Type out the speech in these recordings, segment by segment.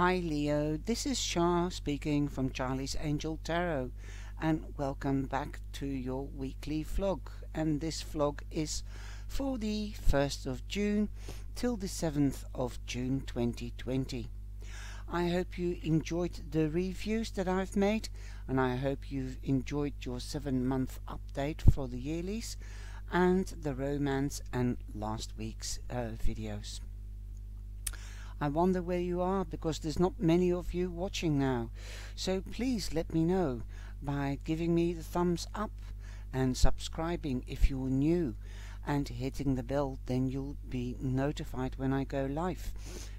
Hi Leo, this is Shah speaking from Charlie's Angel Tarot and welcome back to your weekly vlog and this vlog is for the 1st of June till the 7th of June 2020. I hope you enjoyed the reviews that I've made and I hope you've enjoyed your 7 month update for the yearlies and the romance and last week's uh, videos. I wonder where you are because there's not many of you watching now. So please let me know by giving me the thumbs up and subscribing if you're new and hitting the bell then you'll be notified when I go live.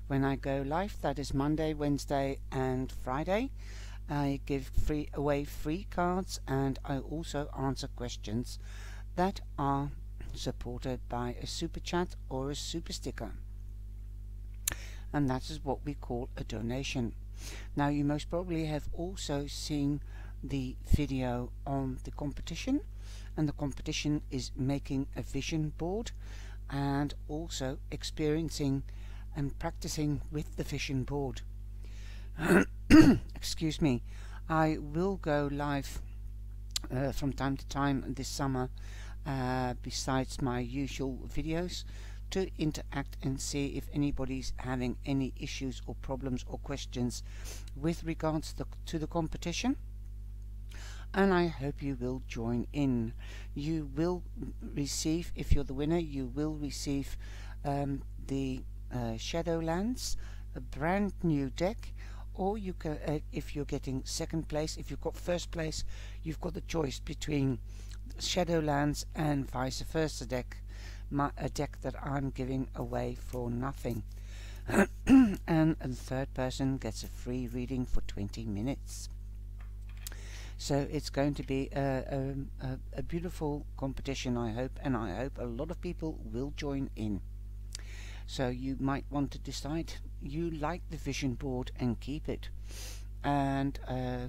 When I go live that is Monday, Wednesday and Friday. I give free away free cards and I also answer questions that are supported by a super chat or a super sticker and that is what we call a donation. Now you most probably have also seen the video on the competition and the competition is making a vision board and also experiencing and practicing with the vision board. Excuse me. I will go live uh, from time to time this summer uh, besides my usual videos to interact and see if anybody's having any issues or problems or questions with regards to, to the competition and I hope you will join in. You will receive, if you're the winner, you will receive um, the uh, Shadowlands, a brand new deck, or you can, uh, if you're getting second place, if you've got first place, you've got the choice between Shadowlands and vice versa deck my, a deck that I'm giving away for nothing. and the third person gets a free reading for 20 minutes. So it's going to be a, a, a, beautiful competition, I hope, and I hope a lot of people will join in. So you might want to decide you like the vision board and keep it. And uh,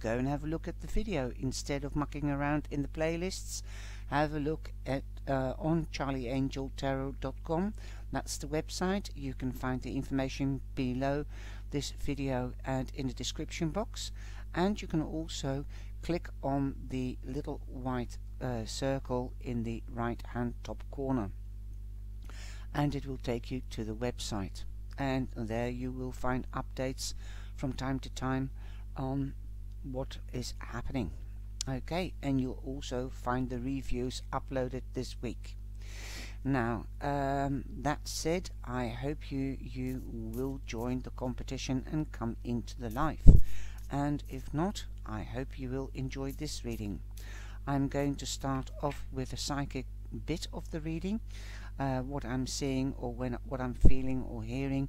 go and have a look at the video instead of mucking around in the playlists have a look at uh, on charlieangeltarot.com that's the website. You can find the information below this video and in the description box. And you can also click on the little white uh, circle in the right hand top corner. And it will take you to the website. And there you will find updates from time to time on what is happening okay and you'll also find the reviews uploaded this week. Now um, that said I hope you you will join the competition and come into the life. And if not I hope you will enjoy this reading. I'm going to start off with a psychic bit of the reading uh, what I'm seeing or when what I'm feeling or hearing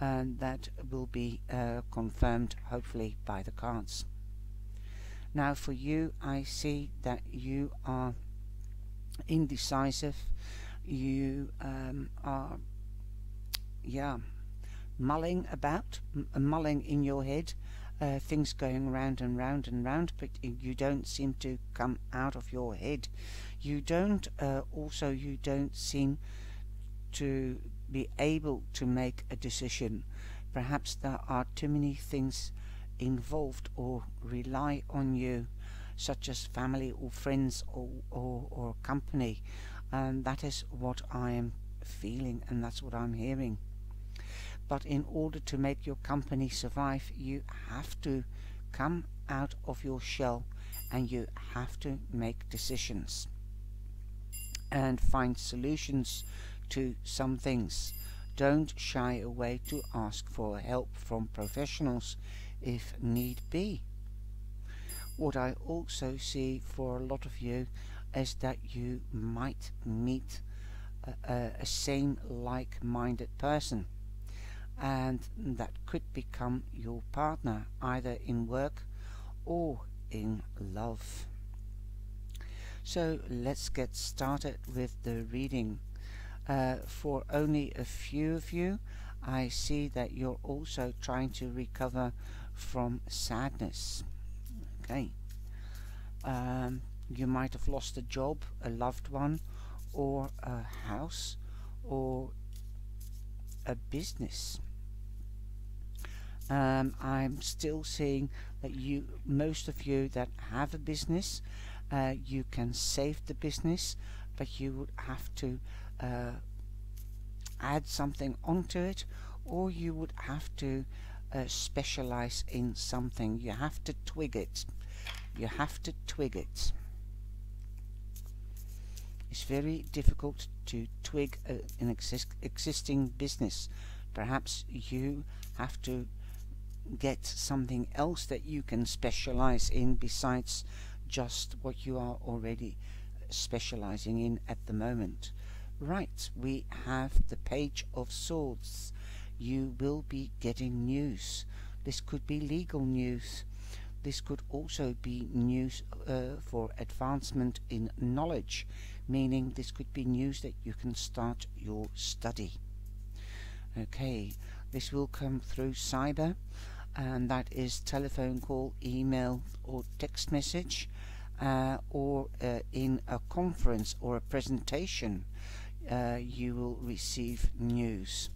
and that will be uh, confirmed hopefully by the cards now for you I see that you are indecisive. You um, are yeah mulling about mulling in your head uh, things going round and round and round but you don't seem to come out of your head. You don't uh, also you don't seem to be able to make a decision. Perhaps there are too many things involved or rely on you such as family or friends or, or, or company and that is what I am feeling and that's what I'm hearing. But in order to make your company survive you have to come out of your shell and you have to make decisions and find solutions to some things. Don't shy away to ask for help from professionals if need be. What I also see for a lot of you is that you might meet a, a, same like-minded person and that could become your partner either in work or in love. So let's get started with the reading. Uh, for only a few of you, I see that you're also trying to recover from sadness. Okay. Um, you might have lost a job, a loved one, or a house, or a business. um, I'm still seeing that you most of you that have a business uh, you can save the business but you would have to uh, add something onto it or you would have to uh, specialize in something you have to twig it you have to twig it it's very difficult to twig a, an exist existing business perhaps you have to get something else that you can specialize in besides just what you are already specializing in at the moment. Right, we have the Page of Swords. You will be getting news. This could be legal news. This could also be news uh, for advancement in knowledge, meaning this could be news that you can start your study. Okay, this will come through cyber and that is telephone call, email or text message uh, or uh, in a conference or a presentation uh, you will receive news.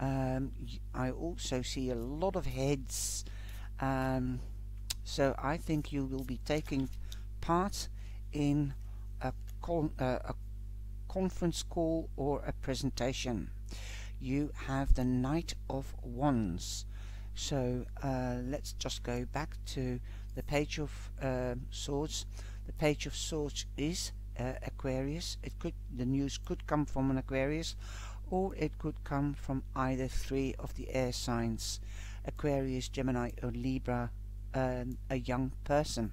Um, I also see a lot of heads um, so I think you will be taking part in a, con uh, a conference call or a presentation. You have the Knight of Wands so uh, let's just go back to the page of uh, swords. The page of swords is uh, Aquarius. It could the news could come from an Aquarius, or it could come from either three of the air signs: Aquarius, Gemini, or Libra. Um, a young person.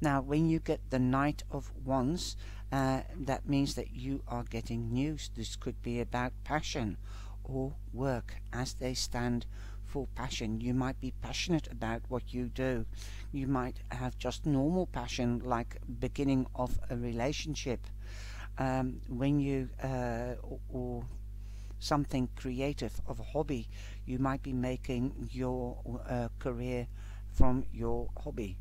Now, when you get the Knight of Wands, uh, that means that you are getting news. This could be about passion or work as they stand for passion. You might be passionate about what you do. You might have just normal passion like beginning of a relationship. Um, when you uh, or, something creative of a hobby, you might be making your uh, career from your hobby.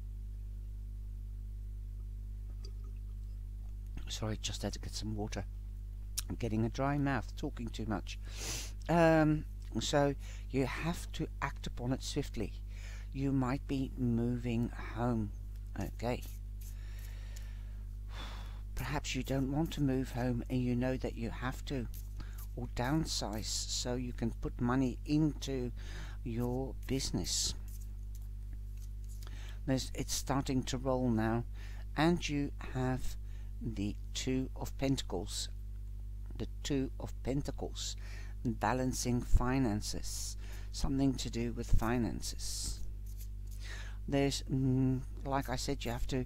Sorry, just had to get some water. I'm getting a dry mouth, talking too much. Um, so you have to act upon it swiftly. You might be moving home. Okay. Perhaps you don't want to move home and you know that you have to. Or downsize so you can put money into your business. There's, it's starting to roll now. And you have the Two of Pentacles. The Two of Pentacles balancing finances, something to do with finances. There's, mm, like I said, you have to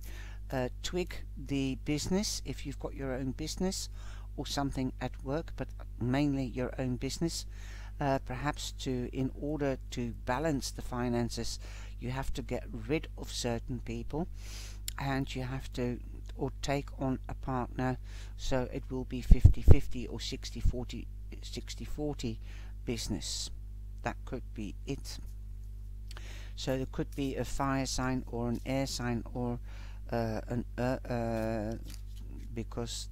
uh, twig the business if you've got your own business or something at work, but mainly your own business. Uh, perhaps to, in order to balance the finances, you have to get rid of certain people and you have to or take on a partner so it will be 50-50 or 60-40 60-40 business. That could be it. So there could be a fire sign or an air sign or uh, an uh, uh, because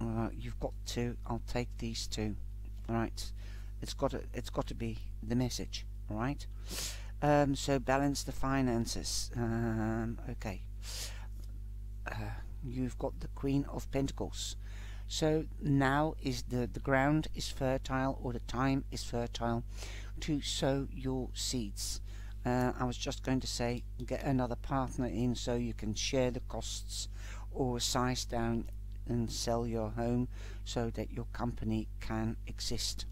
uh, you've got to. I'll take these two. Right. It's got to. It's got to be the message. Right. Um, so balance the finances. Um, okay. Uh, you've got the Queen of Pentacles. So now is the, the ground is fertile or the time is fertile to sow your seeds. Uh, I was just going to say get another partner in so you can share the costs or size down and sell your home so that your company can exist.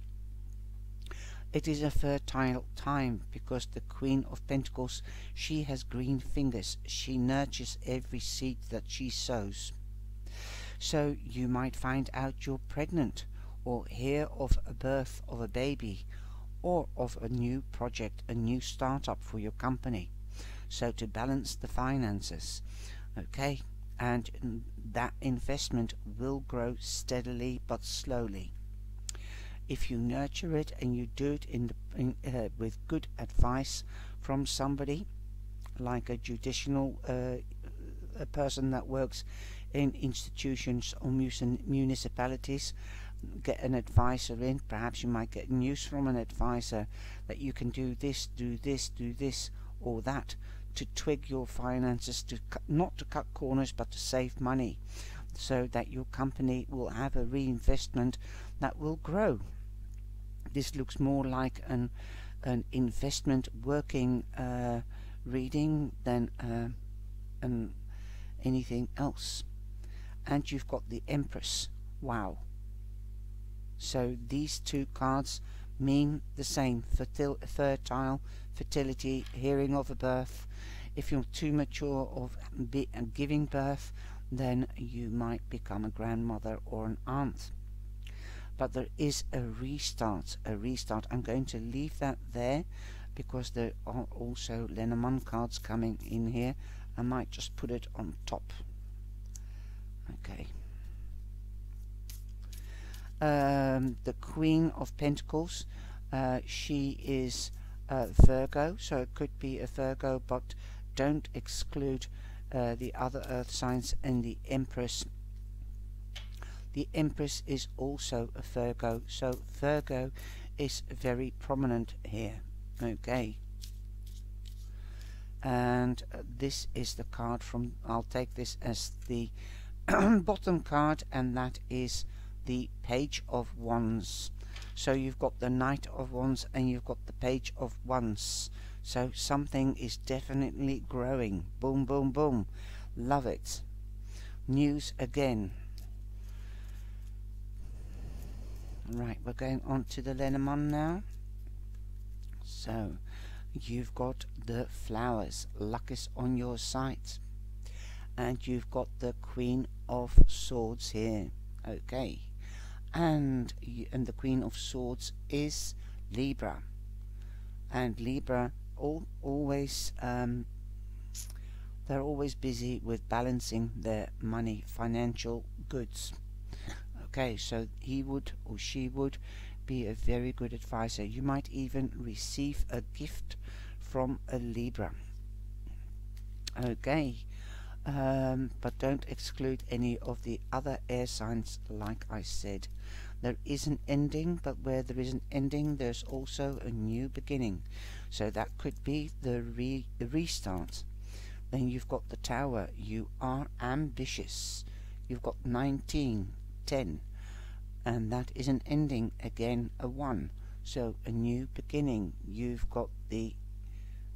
It is a fertile time because the Queen of Pentacles, she has green fingers. She nurtures every seed that she sows. So you might find out you're pregnant or hear of a birth of a baby or of a new project, a new startup for your company. So to balance the finances, okay, and that investment will grow steadily but slowly. If you nurture it and you do it in, the, in uh, with good advice from somebody, like a judicial uh, a person that works in institutions or municipalities get an advisor in. Perhaps you might get news from an advisor that you can do this do this do this or that to twig your finances to not to cut corners but to save money so that your company will have a reinvestment that will grow. This looks more like an an investment working uh, reading than uh, an anything else. And you've got the Empress. Wow so these two cards mean the same. Fertil fertile fertility hearing of a birth. If you're too mature of giving birth then you might become a grandmother or an aunt. But there is a restart a restart. I'm going to leave that there because there are also Lenormand cards coming in here. I might just put it on top. Okay um, the Queen of Pentacles uh, she is uh, Virgo so it could be a Virgo but don't exclude uh, the other earth signs and the Empress the Empress is also a Virgo, so Virgo is very prominent here. Okay. And uh, this is the card from, I'll take this as the bottom card, and that is the Page of Wands. So you've got the Knight of Wands and you've got the Page of Wands. So something is definitely growing. Boom, boom, boom. Love it. News again. Right, we're going on to the Lenormand now. So, you've got the flowers. Luck is on your side. And you've got the Queen of Swords here. Okay. And, and the Queen of Swords is Libra. And Libra all, always um, they're always busy with balancing their money, financial goods. Okay, so he would or she would be a very good advisor. You might even receive a gift from a Libra. Okay, um, but don't exclude any of the other air signs like I said. There is an ending, but where there is an ending, there's also a new beginning. So that could be the, re the restart. Then you've got the tower. You are ambitious. You've got 19 10 and that is an ending again a 1 so a new beginning you've got the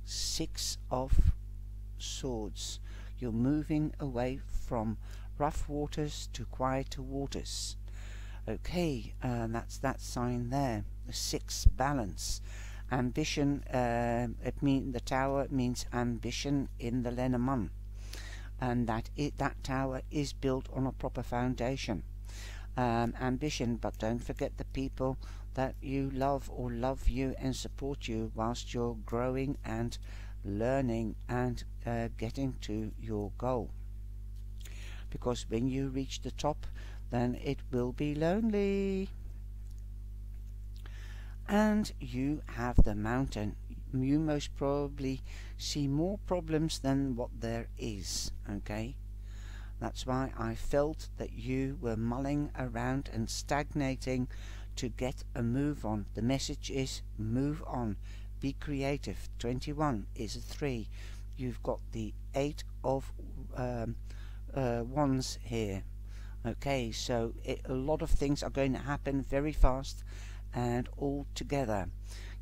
six of swords you're moving away from rough waters to quieter waters. Okay and that's that sign there the six balance. Ambition uh, it mean the tower means ambition in the Lenormand and that it that tower is built on a proper foundation. Um, ambition, but don't forget the people that you love or love you and support you whilst you're growing and learning and uh, getting to your goal. Because when you reach the top, then it will be lonely. And you have the mountain. You most probably see more problems than what there is. Okay? That's why I felt that you were mulling around and stagnating to get a move on. The message is move on. Be creative. 21 is a 3. You've got the 8 of um, uh, wands here. Okay, so it, a lot of things are going to happen very fast and all together.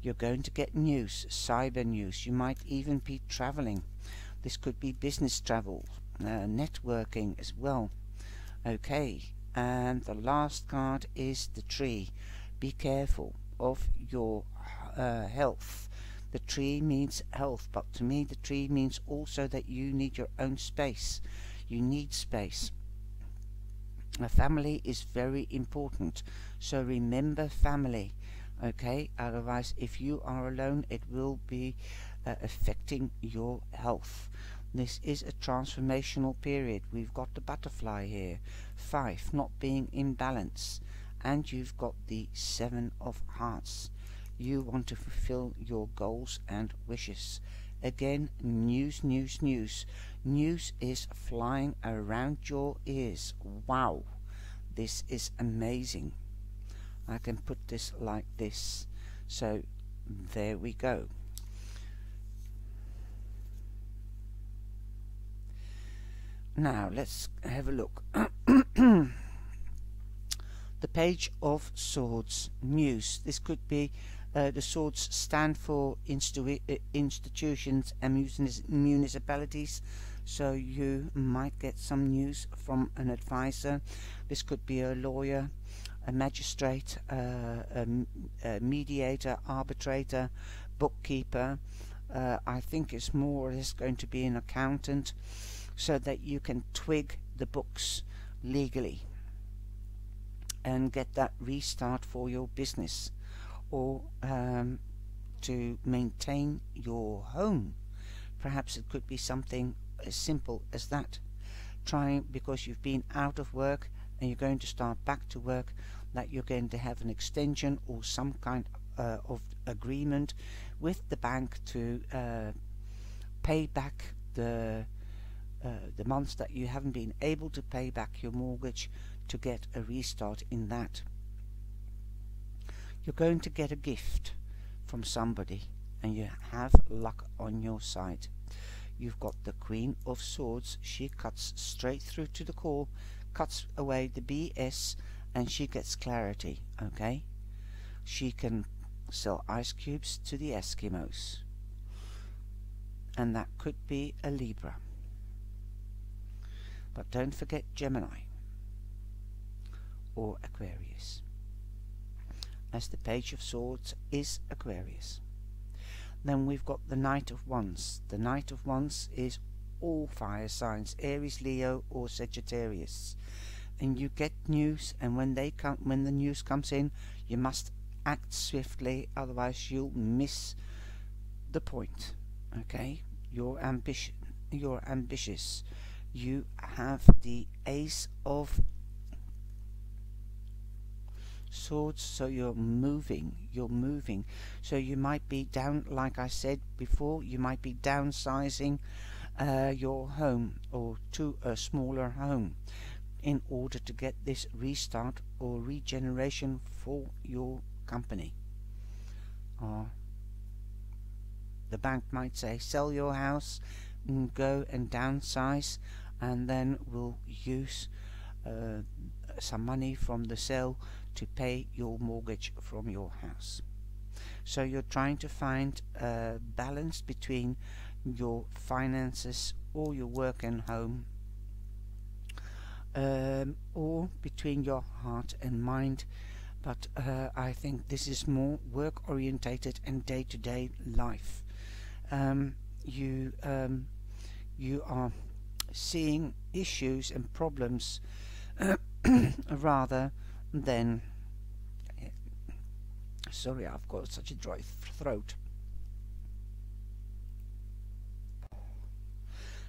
You're going to get news, cyber news. You might even be traveling. This could be business travel, uh, networking as well. Okay, and the last card is the tree. Be careful of your uh, health. The tree means health, but to me the tree means also that you need your own space. You need space. A family is very important, so remember family. Okay, otherwise if you are alone it will be uh, affecting your health. This is a transformational period. We've got the butterfly here. Five, not being in balance. And you've got the seven of hearts. You want to fulfill your goals and wishes. Again, news, news, news. News is flying around your ears. Wow. This is amazing. I can put this like this so there we go now let's have a look the page of swords news this could be uh, the swords stand for institu uh, institutions and municipalities. So you might get some news from an advisor. This could be a lawyer a magistrate uh, a, a, mediator arbitrator bookkeeper. Uh, I think it's more or less going to be an accountant so that you can twig the books legally and get that restart for your business or um, to maintain your home. Perhaps it could be something as simple as that. Trying because you've been out of work and you're going to start back to work that you're going to have an extension or some kind uh, of agreement with the bank to uh, pay back the uh, the months that you haven't been able to pay back your mortgage to get a restart in that you're going to get a gift from somebody and you have luck on your side. You've got the Queen of Swords. She cuts straight through to the core, cuts away the BS, and she gets clarity, okay? She can sell ice cubes to the Eskimos. And that could be a Libra. But don't forget Gemini or Aquarius as the Page of Swords is Aquarius. Then we've got the Knight of Wands. The Knight of Wands is all fire signs, Aries, Leo or Sagittarius. And you get news and when they come when the news comes in, you must act swiftly, otherwise you'll miss the point. Okay? You're ambition you're ambitious. You have the ace of swords so you're moving you're moving. So you might be down like I said before you might be downsizing uh, your home or to a smaller home in order to get this restart or regeneration for your company. Or the bank might say sell your house and go and downsize and then we'll use uh, some money from the sale to pay your mortgage from your house. So you're trying to find a balance between your finances or your work and home um, or between your heart and mind but uh, I think this is more work orientated and day-to-day -day life um, you um, you are seeing issues and problems rather than sorry I've got such a dry throat.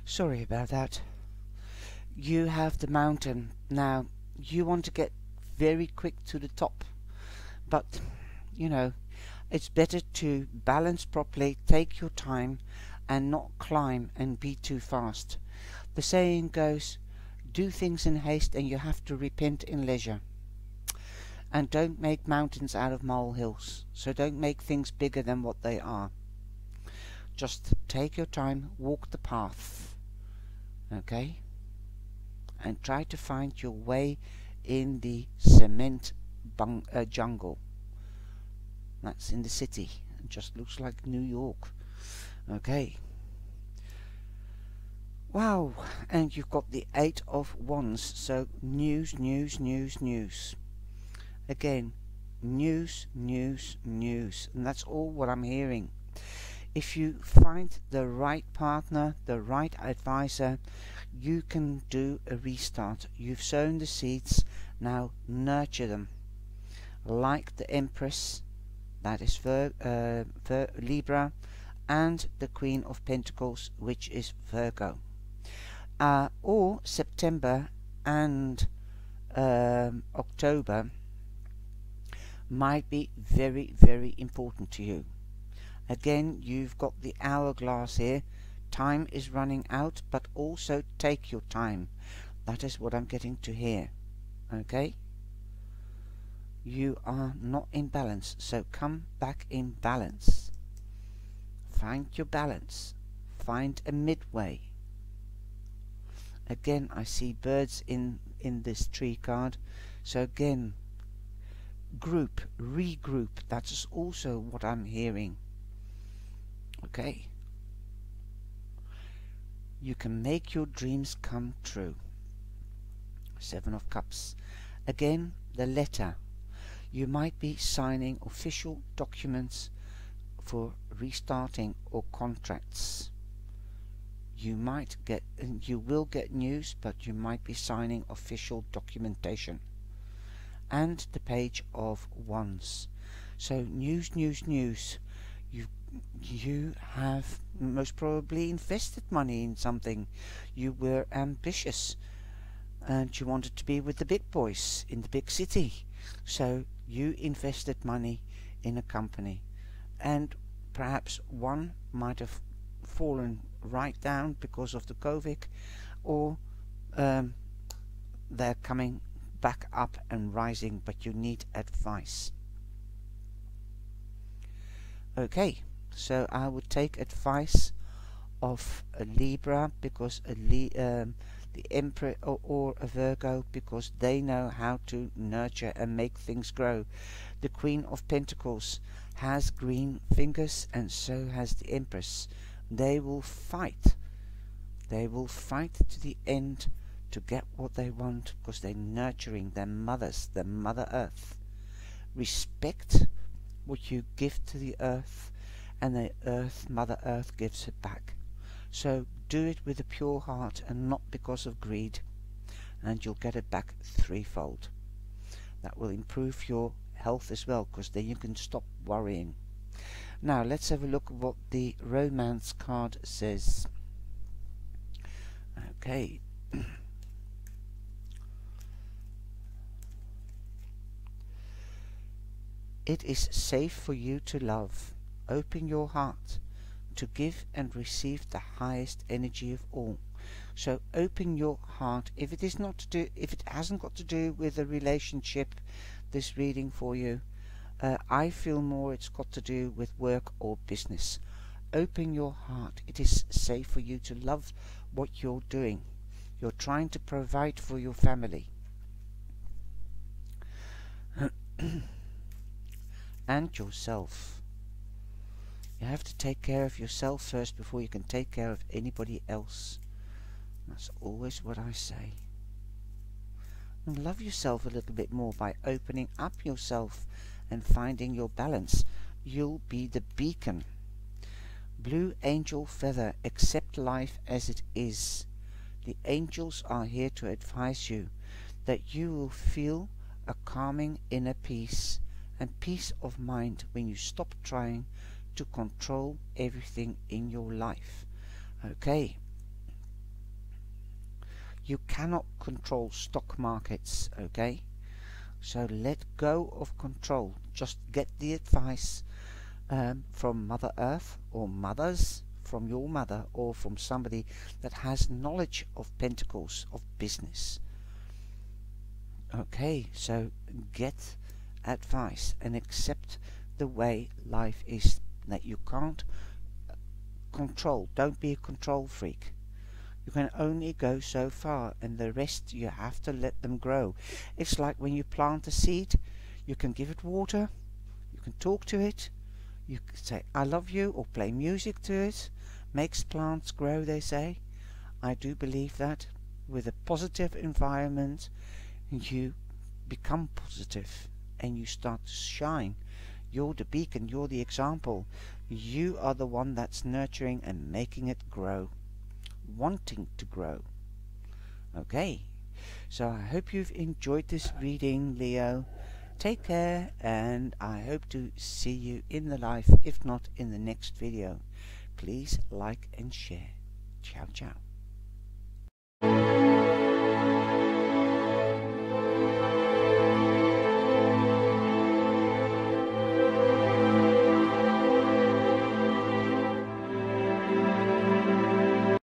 Sorry about that. You have the mountain. Now you want to get very quick to the top. But you know it's better to balance properly take your time and not climb and be too fast. The saying goes do things in haste and you have to repent in leisure and don't make mountains out of molehills. So don't make things bigger than what they are. Just take your time, walk the path. Okay? And try to find your way in the cement uh, jungle. That's in the city. It just looks like New York. Okay. Wow, and you've got the Eight of Wands, so news, news, news, news. Again, news, news, news. And that's all what I'm hearing. If you find the right partner, the right advisor, you can do a restart. You've sown the seeds, now nurture them. Like the Empress, that is Vir uh, Vir Libra, and the Queen of Pentacles, which is Virgo. Uh, or September and um, October might be very, very important to you. Again, you've got the hourglass here. Time is running out, but also take your time. That is what I'm getting to here. Okay? you are not in balance so come back in balance find your balance find a midway again I see birds in in this tree card so again group regroup. That's also what I'm hearing. Okay? You can make your dreams come true. Seven of cups. Again the letter. You might be signing official documents for restarting or contracts. You might get, you will get news, but you might be signing official documentation. And the page of wands. So news, news, news. You, you have most probably invested money in something. You were ambitious, and you wanted to be with the big boys in the big city. So you invested money in a company and perhaps one might have fallen right down because of the COVID or um, they're coming back up and rising but you need advice okay so I would take advice of a Libra because a Li um, the Emperor or, or a Virgo because they know how to nurture and make things grow. The Queen of Pentacles has green fingers and so has the Empress. They will fight. They will fight to the end to get what they want because they're nurturing their mothers, their Mother Earth. Respect what you give to the earth and the earth, Mother Earth gives it back. So do it with a pure heart and not because of greed, and you'll get it back threefold. That will improve your health as well, because then you can stop worrying. Now let's have a look at what the romance card says. Okay. it is safe for you to love. Open your heart to give and receive the highest energy of all. So open your heart. If it is not to do, if it hasn't got to do with a relationship, this reading for you, uh, I feel more it's got to do with work or business. Open your heart. It is safe for you to love what you're doing. You're trying to provide for your family. and yourself. You have to take care of yourself first before you can take care of anybody else. That's always what I say. And love yourself a little bit more by opening up yourself and finding your balance. You'll be the beacon. Blue angel feather, accept life as it is. The angels are here to advise you that you will feel a calming inner peace and peace of mind when you stop trying to control everything in your life. Okay. You cannot control stock markets, okay? So let go of control. Just get the advice um, from Mother Earth or mothers, from your mother or from somebody that has knowledge of pentacles, of business. Okay, so get advice and accept the way life is that you can't uh, control. Don't be a control freak. You can only go so far and the rest you have to let them grow. It's like when you plant a seed, you can give it water, you can talk to it, you can say I love you or play music to it. Makes plants grow they say. I do believe that. With a positive environment you become positive and you start to shine you're the beacon, you're the example. You are the one that's nurturing and making it grow. Wanting to grow. Okay, so I hope you've enjoyed this reading, Leo. Take care, and I hope to see you in the life, if not in the next video. Please like and share. Ciao, ciao.